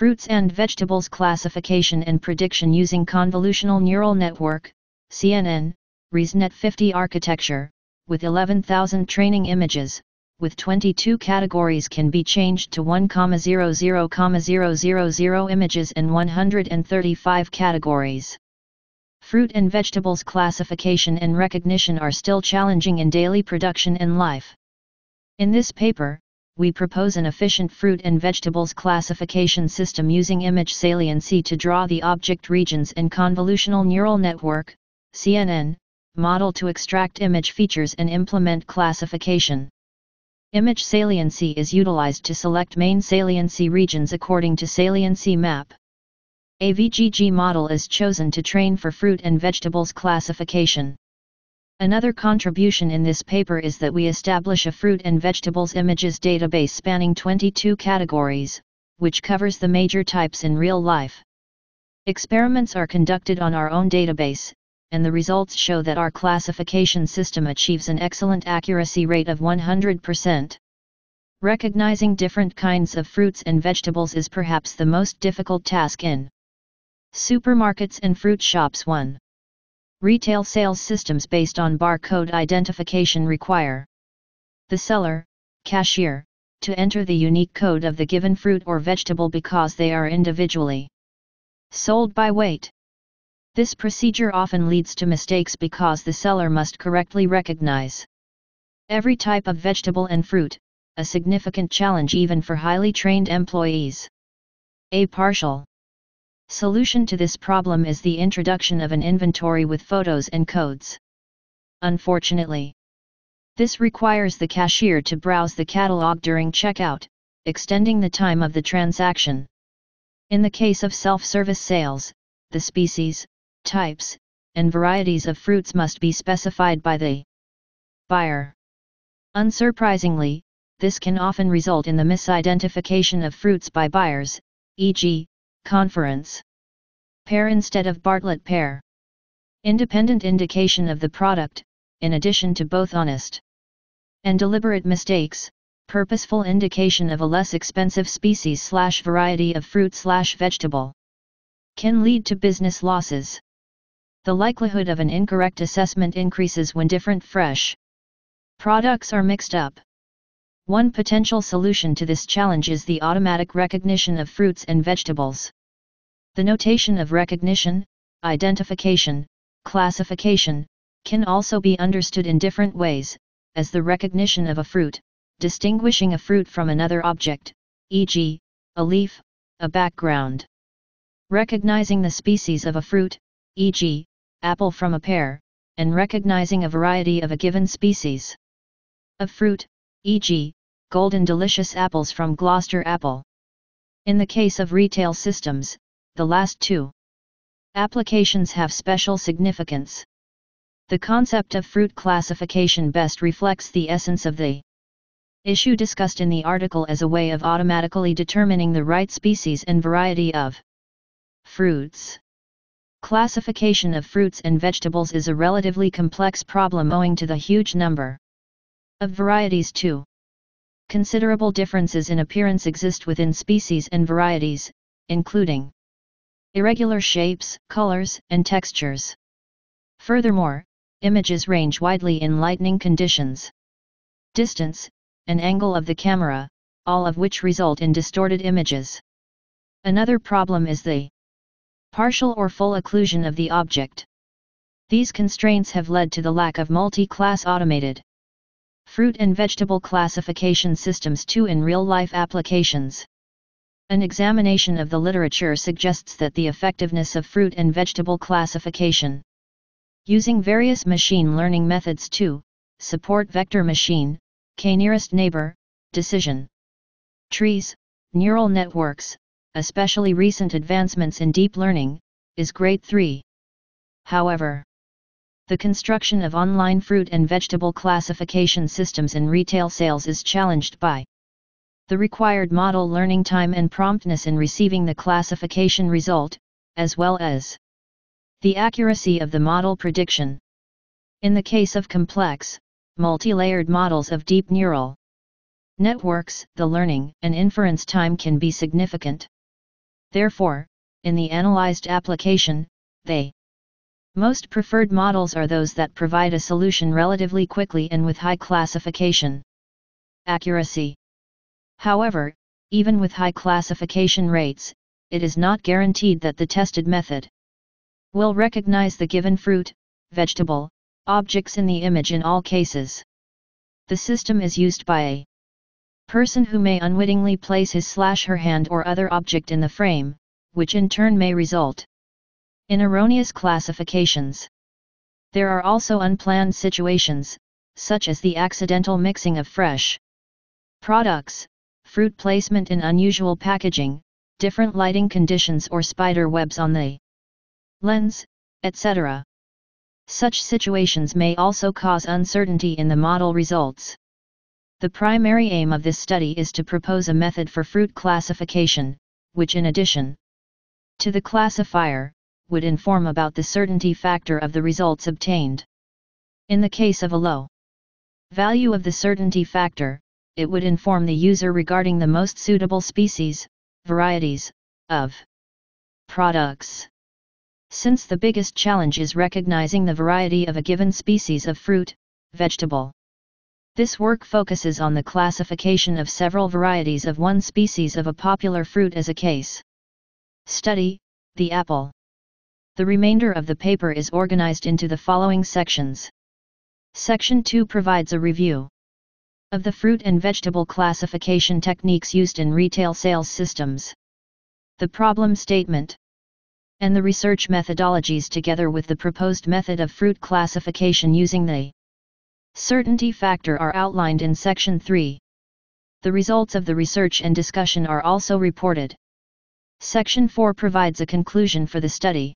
Fruits and Vegetables Classification and Prediction using Convolutional Neural Network, CNN, ResNet 50 architecture, with 11,000 training images, with 22 categories can be changed to 1,00,000 images and 135 categories. Fruit and vegetables classification and recognition are still challenging in daily production and life. In this paper, we propose an efficient fruit and vegetables classification system using image saliency to draw the object regions and convolutional neural network, CNN, model to extract image features and implement classification. Image saliency is utilized to select main saliency regions according to saliency map. A VGG model is chosen to train for fruit and vegetables classification. Another contribution in this paper is that we establish a fruit and vegetables images database spanning 22 categories, which covers the major types in real life. Experiments are conducted on our own database, and the results show that our classification system achieves an excellent accuracy rate of 100%. Recognizing different kinds of fruits and vegetables is perhaps the most difficult task in supermarkets and fruit shops 1. Retail sales systems based on barcode identification require the seller, cashier, to enter the unique code of the given fruit or vegetable because they are individually sold by weight. This procedure often leads to mistakes because the seller must correctly recognize every type of vegetable and fruit, a significant challenge even for highly trained employees. A partial solution to this problem is the introduction of an inventory with photos and codes. Unfortunately, this requires the cashier to browse the catalog during checkout, extending the time of the transaction. In the case of self-service sales, the species, types, and varieties of fruits must be specified by the buyer. Unsurprisingly, this can often result in the misidentification of fruits by buyers, e.g., conference pear instead of Bartlett pear. Independent indication of the product, in addition to both honest and deliberate mistakes, purposeful indication of a less expensive species slash variety of fruit slash vegetable, can lead to business losses the likelihood of an incorrect assessment increases when different fresh products are mixed up. One potential solution to this challenge is the automatic recognition of fruits and vegetables. The notation of recognition, identification, classification, can also be understood in different ways, as the recognition of a fruit, distinguishing a fruit from another object, e.g., a leaf, a background. Recognizing the species of a fruit, e.g., apple from a pear, and recognizing a variety of a given species of fruit, e.g., golden delicious apples from Gloster apple. In the case of retail systems, the last two applications have special significance. The concept of fruit classification best reflects the essence of the issue discussed in the article as a way of automatically determining the right species and variety of fruits. Classification of fruits and vegetables is a relatively complex problem owing to the huge number of varieties too. Considerable differences in appearance exist within species and varieties, including irregular shapes, colors, and textures. Furthermore, images range widely in lighting conditions, distance, and angle of the camera, all of which result in distorted images. Another problem is the partial or full occlusion of the object. These constraints have led to the lack of multi-class automated fruit and vegetable classification systems too in real-life applications. An examination of the literature suggests that the effectiveness of fruit and vegetable classification using various machine learning methods to support vector machine, k-nearest neighbor, decision trees, neural networks, especially recent advancements in deep learning, is grade 3. However, the construction of online fruit and vegetable classification systems in retail sales is challenged by the required model learning time and promptness in receiving the classification result, as well as the accuracy of the model prediction. In the case of complex, multi-layered models of deep neural networks, the learning and inference time can be significant. Therefore, in the analyzed application, they most preferred models are those that provide a solution relatively quickly and with high classification accuracy. However, even with high classification rates, it is not guaranteed that the tested method will recognize the given fruit, vegetable, objects in the image in all cases. The system is used by a person who may unwittingly place his slash her hand or other object in the frame, which in turn may result in erroneous classifications. There are also unplanned situations, such as the accidental mixing of fresh products, fruit placement in unusual packaging, different lighting conditions or spider webs on the lens, etc. Such situations may also cause uncertainty in the model results. The primary aim of this study is to propose a method for fruit classification, which in addition to the classifier, would inform about the certainty factor of the results obtained. In the case of a low value of the certainty factor, it would inform the user regarding the most suitable species, varieties, of products. Since the biggest challenge is recognizing the variety of a given species of fruit, vegetable. This work focuses on the classification of several varieties of one species of a popular fruit as a case study, the apple. The remainder of the paper is organized into the following sections. Section 2 provides a review of the fruit and vegetable classification techniques used in retail sales systems. The problem statement and the research methodologies together with the proposed method of fruit classification using the certainty factor are outlined in section 3. The results of the research and discussion are also reported. Section 4 provides a conclusion for the study.